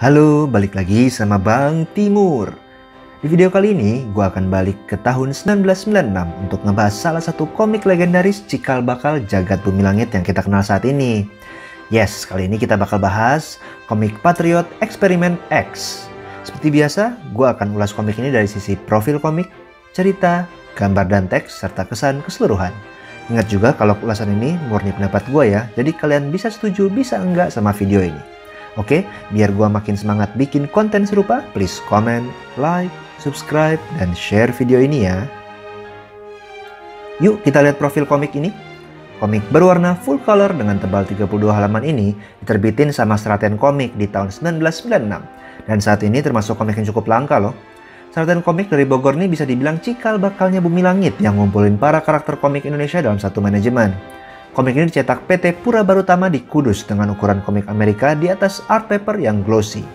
Halo, balik lagi sama Bang Timur. Di video kali ini, gue akan balik ke tahun 1996 untuk ngebahas salah satu komik legendaris cikal bakal jagat bumi langit yang kita kenal saat ini. Yes, kali ini kita bakal bahas komik Patriot Eksperimen X. Seperti biasa, gue akan ulas komik ini dari sisi profil komik, cerita, gambar dan teks, serta kesan keseluruhan. Ingat juga kalau ulasan ini murni pendapat gue ya, jadi kalian bisa setuju, bisa enggak sama video ini. Oke, biar gua makin semangat bikin konten serupa, please comment, like, subscribe, dan share video ini ya. Yuk kita lihat profil komik ini. Komik berwarna full color dengan tebal 32 halaman ini diterbitin sama Seraten Komik di tahun 1996. Dan saat ini termasuk komik yang cukup langka loh. Seraten Komik dari Bogor ini bisa dibilang cikal bakalnya bumi langit yang ngumpulin para karakter komik Indonesia dalam satu manajemen. Komik ini dicetak PT Pura Barutama di Kudus dengan ukuran komik Amerika di atas art paper yang glossy.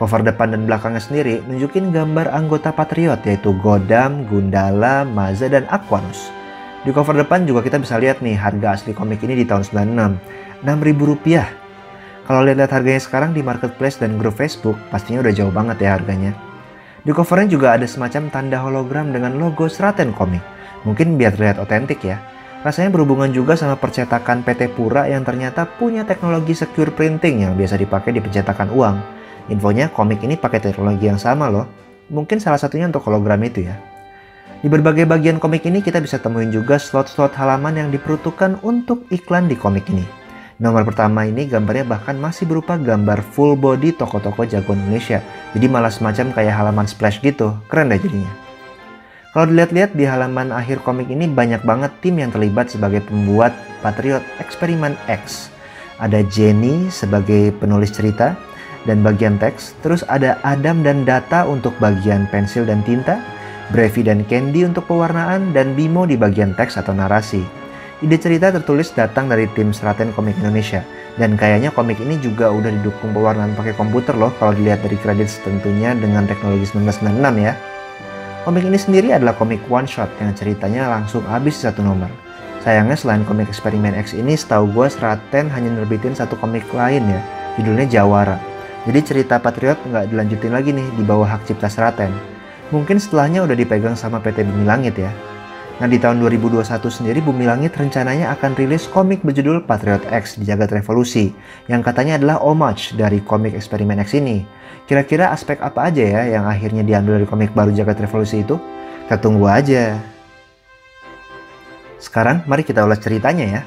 Cover depan dan belakangnya sendiri nunjukin gambar anggota Patriot yaitu Godam, Gundala, Maza, dan Aquanus. Di cover depan juga kita bisa lihat nih harga asli komik ini di tahun 96, 6000 rupiah. Kalau lihat-lihat harganya sekarang di marketplace dan grup Facebook, pastinya udah jauh banget ya harganya. Di covernya juga ada semacam tanda hologram dengan logo Seraten Komik. Mungkin biar terlihat otentik ya. Rasanya berhubungan juga sama percetakan PT Pura yang ternyata punya teknologi secure printing yang biasa dipakai di pencetakan uang. Infonya komik ini pakai teknologi yang sama loh. Mungkin salah satunya untuk hologram itu ya. Di berbagai bagian komik ini kita bisa temuin juga slot-slot halaman yang diperuntukkan untuk iklan di komik ini. Nomor pertama ini gambarnya bahkan masih berupa gambar full body toko-toko jagoan Indonesia. Jadi malah semacam kayak halaman splash gitu. Keren deh jadinya. Kalau dilihat-lihat di halaman akhir komik ini banyak banget tim yang terlibat sebagai pembuat Patriot Eksperimen X. Ada Jenny sebagai penulis cerita dan bagian teks, terus ada Adam dan Data untuk bagian pensil dan tinta, Brevi dan Candy untuk pewarnaan, dan Bimo di bagian teks atau narasi. Ide cerita tertulis datang dari tim Seraten Komik Indonesia, dan kayaknya komik ini juga udah didukung pewarnaan pakai komputer loh kalau dilihat dari kredit tentunya dengan teknologi 1996 ya. Komik ini sendiri adalah komik one shot yang ceritanya langsung habis satu nomor. Sayangnya selain komik eksperimen X ini, setahu gue Seraten hanya nerbitin satu komik lain ya, judulnya Jawara. Jadi cerita Patriot nggak dilanjutin lagi nih di bawah hak cipta Seraten. Mungkin setelahnya udah dipegang sama PT Bumi Langit ya. Nah di tahun 2021 sendiri Bumi Langit rencananya akan rilis komik berjudul Patriot X di Jagat Revolusi yang katanya adalah homage dari komik eksperimen X ini. Kira-kira aspek apa aja ya yang akhirnya diambil dari komik baru Jagat Revolusi itu? Kita tunggu aja. Sekarang mari kita ulas ceritanya ya.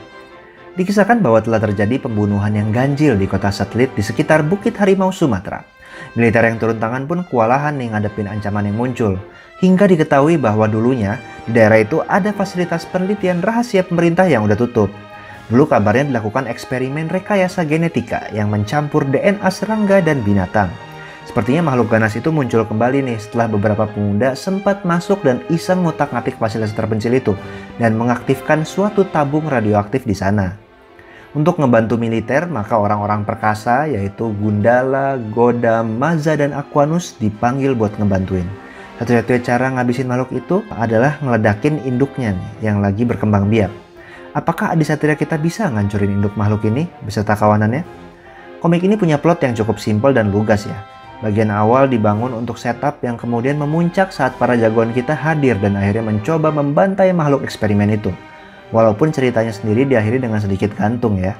Dikisahkan bahwa telah terjadi pembunuhan yang ganjil di kota satelit di sekitar Bukit Harimau Sumatera. Militer yang turun tangan pun kewalahan nih ngadepin ancaman yang muncul. Hingga diketahui bahwa dulunya di daerah itu ada fasilitas penelitian rahasia pemerintah yang udah tutup. Dulu kabarnya dilakukan eksperimen rekayasa genetika yang mencampur DNA serangga dan binatang. Sepertinya makhluk ganas itu muncul kembali nih setelah beberapa pemuda sempat masuk dan iseng ngotak-ngatik fasilitas terpencil itu dan mengaktifkan suatu tabung radioaktif di sana. Untuk ngebantu militer, maka orang-orang perkasa yaitu Gundala, Godam, Maza, dan Aquanus dipanggil buat ngebantuin. Satu-satunya cara ngabisin makhluk itu adalah ngeledakin induknya nih, yang lagi berkembang biak. Apakah Adi Satria kita bisa ngancurin induk makhluk ini beserta kawanannya? Komik ini punya plot yang cukup simpel dan lugas ya. Bagian awal dibangun untuk setup yang kemudian memuncak saat para jagoan kita hadir dan akhirnya mencoba membantai makhluk eksperimen itu. Walaupun ceritanya sendiri diakhiri dengan sedikit gantung ya.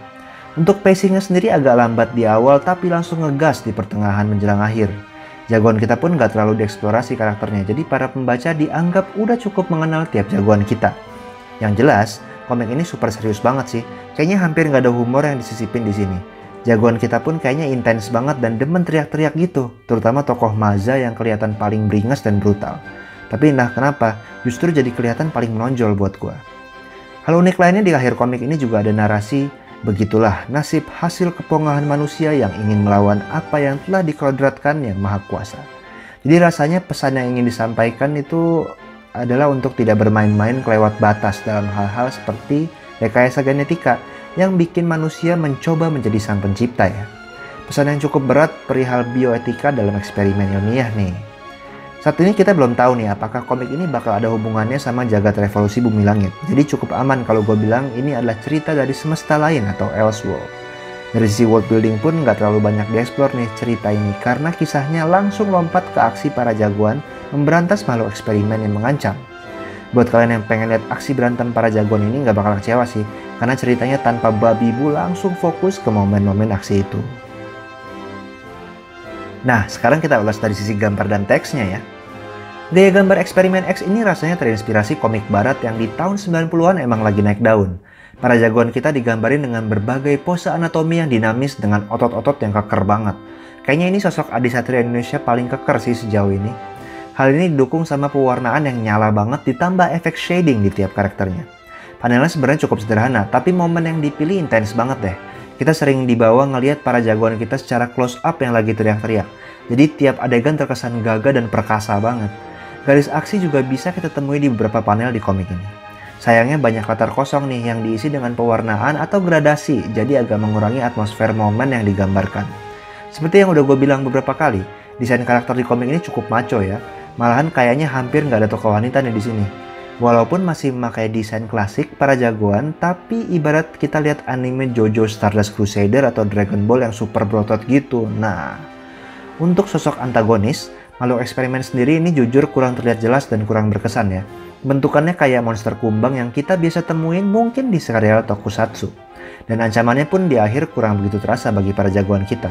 Untuk pacingnya sendiri agak lambat di awal tapi langsung ngegas di pertengahan menjelang akhir. Jagoan kita pun gak terlalu dieksplorasi karakternya, jadi para pembaca dianggap udah cukup mengenal tiap jagoan kita. Yang jelas, komik ini super serius banget sih. Kayaknya hampir gak ada humor yang disisipin di sini. Jagoan kita pun kayaknya intens banget dan demen teriak-teriak gitu, terutama tokoh Maza yang kelihatan paling beringas dan brutal. Tapi entah kenapa, justru jadi kelihatan paling menonjol buat gua. Hal unik lainnya di akhir komik ini juga ada narasi, begitulah nasib hasil kepongahan manusia yang ingin melawan apa yang telah dikodratkan yang maha kuasa. Jadi rasanya pesan yang ingin disampaikan itu adalah untuk tidak bermain-main kelewat batas dalam hal-hal seperti rekayasa genetika yang bikin manusia mencoba menjadi sang pencipta ya. Pesan yang cukup berat perihal bioetika dalam eksperimen ilmiah nih. Saat ini kita belum tahu nih apakah komik ini bakal ada hubungannya sama jagat revolusi bumi langit. Jadi cukup aman kalau gue bilang ini adalah cerita dari semesta lain atau Elseworld. Dari sisi world building pun nggak terlalu banyak dieksplor nih cerita ini karena kisahnya langsung lompat ke aksi para jagoan memberantas makhluk eksperimen yang mengancam. Buat kalian yang pengen lihat aksi berantem para jagoan ini nggak bakal kecewa sih, karena ceritanya tanpa babi bu langsung fokus ke momen-momen aksi itu. Nah, sekarang kita ulas dari sisi gambar dan teksnya ya. Gaya gambar eksperimen X ini rasanya terinspirasi komik barat yang di tahun 90-an emang lagi naik daun. Para jagoan kita digambarin dengan berbagai pose anatomi yang dinamis dengan otot-otot yang keker banget. Kayaknya ini sosok Adi Satria Indonesia paling keker sih sejauh ini. Hal ini didukung sama pewarnaan yang nyala banget ditambah efek shading di tiap karakternya. Panelnya sebenarnya cukup sederhana, tapi momen yang dipilih intens banget deh. Kita sering dibawa ngelihat para jagoan kita secara close up yang lagi teriak-teriak. Jadi tiap adegan terkesan gagah dan perkasa banget. Garis aksi juga bisa kita temui di beberapa panel di komik ini. Sayangnya banyak latar kosong nih yang diisi dengan pewarnaan atau gradasi, jadi agak mengurangi atmosfer momen yang digambarkan. Seperti yang udah gue bilang beberapa kali, desain karakter di komik ini cukup maco ya. Malahan kayaknya hampir nggak ada tokoh wanita nih di sini. Walaupun masih memakai desain klasik para jagoan, tapi ibarat kita lihat anime JoJo Stardust Crusader atau Dragon Ball yang super berotot gitu. Nah, untuk sosok antagonis, makhluk eksperimen sendiri ini jujur kurang terlihat jelas dan kurang berkesan ya. Bentukannya kayak monster kumbang yang kita biasa temuin mungkin di serial tokusatsu. Dan ancamannya pun di akhir kurang begitu terasa bagi para jagoan kita.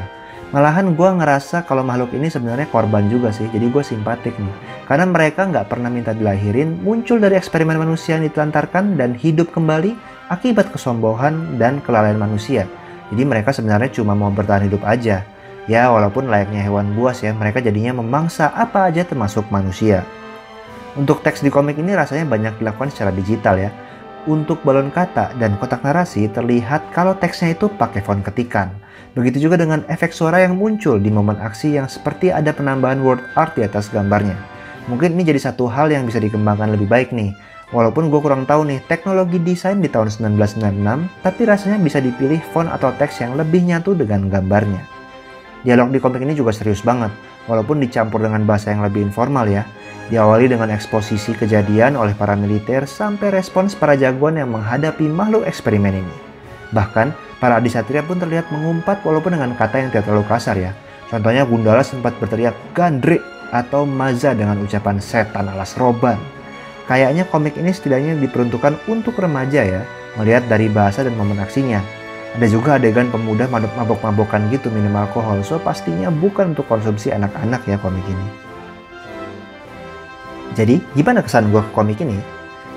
Malahan gue ngerasa kalau makhluk ini sebenarnya korban juga sih, jadi gue simpatik nih. Karena mereka nggak pernah minta dilahirin, muncul dari eksperimen manusia yang ditelantarkan dan hidup kembali akibat kesombongan dan kelalaian manusia. Jadi mereka sebenarnya cuma mau bertahan hidup aja. Ya walaupun layaknya hewan buas ya, mereka jadinya memangsa apa aja termasuk manusia. Untuk teks di komik ini rasanya banyak dilakukan secara digital ya. Untuk balon kata dan kotak narasi terlihat kalau teksnya itu pakai font ketikan. Begitu juga dengan efek suara yang muncul di momen aksi yang seperti ada penambahan word art di atas gambarnya. Mungkin ini jadi satu hal yang bisa dikembangkan lebih baik nih. Walaupun gue kurang tahu nih teknologi desain di tahun 1996, tapi rasanya bisa dipilih font atau teks yang lebih nyatu dengan gambarnya. Dialog di komik ini juga serius banget, walaupun dicampur dengan bahasa yang lebih informal ya. Diawali dengan eksposisi kejadian oleh para militer sampai respons para jagoan yang menghadapi makhluk eksperimen ini. Bahkan, para adisatria pun terlihat mengumpat walaupun dengan kata yang tidak terlalu kasar ya. Contohnya Gundala sempat berteriak gandrik atau maza dengan ucapan setan alas roban. Kayaknya komik ini setidaknya diperuntukkan untuk remaja ya, melihat dari bahasa dan momen aksinya. Ada juga adegan pemuda mabok-mabokan gitu minum alkohol, so pastinya bukan untuk konsumsi anak-anak ya komik ini. Jadi, gimana kesan gue ke komik ini?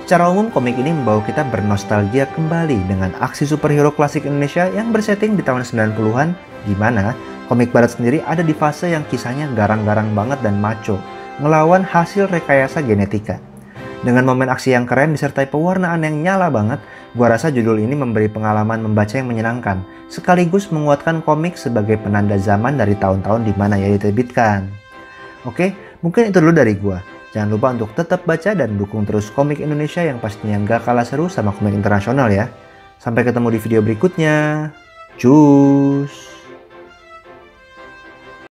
Secara umum, komik ini membawa kita bernostalgia kembali dengan aksi superhero klasik Indonesia yang bersetting di tahun 90-an, di mana komik barat sendiri ada di fase yang kisahnya garang-garang banget dan maco, ngelawan hasil rekayasa genetika. Dengan momen aksi yang keren disertai pewarnaan yang nyala banget, gua rasa judul ini memberi pengalaman membaca yang menyenangkan, sekaligus menguatkan komik sebagai penanda zaman dari tahun-tahun di mana ia diterbitkan. Oke, mungkin itu dulu dari gua. Jangan lupa untuk tetap baca dan dukung terus komik Indonesia yang pastinya nggak kalah seru sama komik internasional ya. Sampai ketemu di video berikutnya. Cus!